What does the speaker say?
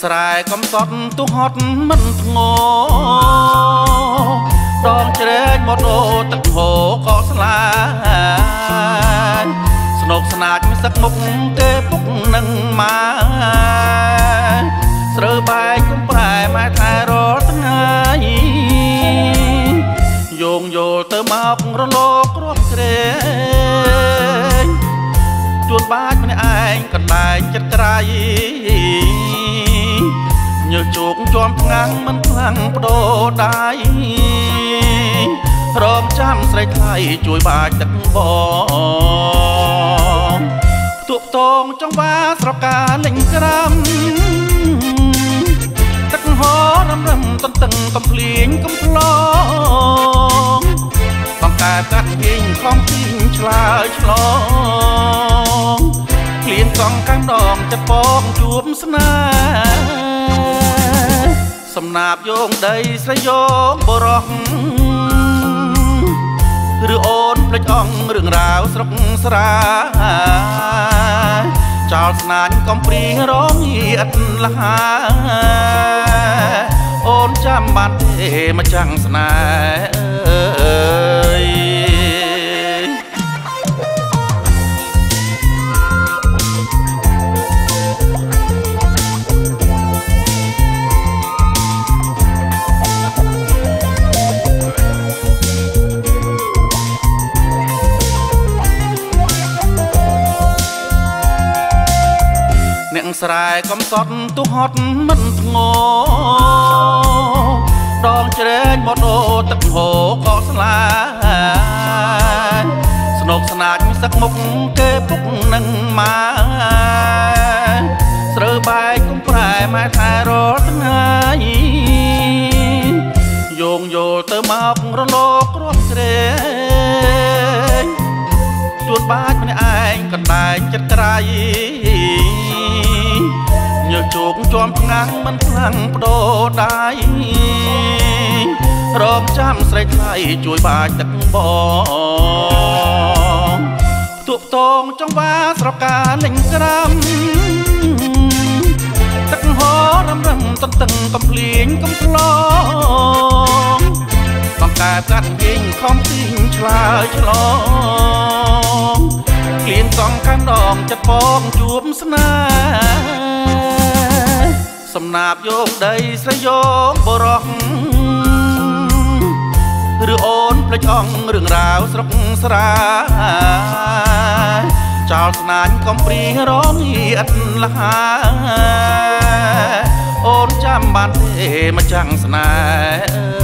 ស្រែកំសត់ទុហត់មិនធ្ងោដងជ្រែកមកអូទឹកហូរក៏ស្លាញស្នុកស្នាចសឹកមុខទេពុកនឹងម៉ាស្រើបែកគុំប្រែម៉ែថែរាល់ថ្ងៃយោងយល់ទៅមករលករត់ក្រែងជួនបាចម្នាក់ឯងកណ្ដែងចិត្តក្រៃ ញើសជោគជាប់ងាំងមិនខ្លាំងបដោដៃរំចាំស្រីថ្លៃជួយបាចទឹកបងផ្ទុកតងចង្វាស្រកាលេងក្រាំទឹកហោរំរំតន្ទឹងកំភ្លៀងកំប្លងបង្កើតកាត់ហ៊ីងខំពីងឆ្លើយឆ្លងក្លៀងកងកាំដងចិត្តបងជួបស្នេហ៍ សំណាបយោងដីស្រីយោងបរោះឬអូនភ្លេចអងរឿងរ៉ាវស្រុកស្រាចោលស្នាញកំព្រីរងអត់លហាអូនចាំបានទេមកចាំងស្នេហ៍ ស្រែកំសត់ទុហត់មិនធ្ងោដងជ្រែងមកអូទឹកហូរក៏ស្លាញស្នុកស្នាចសឹកមុខគេពុកនឹងម៉ាស្រើបែកគុំប្រែម៉ែថែរាល់ថ្ងៃយោងយល់ទៅមករលករត់ក្រែងជួនបាចម្នាក់ឯងកណ្ដែងចិត្តក្រៃញើស ជោគជាប់ងាំងមិនខ្លាំងបដោដៃរងចាំស្រីថ្លៃជួយបាចទឹកបងផ្ទុកតងចង្វាស្រកាលេងក្រាំទឹកហោររំរំតន្ទឹងកំភ្លៀងកំប្លងបង្កើតកាត់វិញខំទីងឆ្លើយឆ្លងក្លៀងកងកាំដងចិត្តបងជួបស្នេហ៍ សំណាបយោងដីស្រីយោងបរោះឬអូនភ្លេចអងរឿងរ៉ាវស្រុកស្រាចោលស្នាញកំព្រីរងអត់លហាអូនចាំបានទេមកចាំងស្នេហ៍អើយ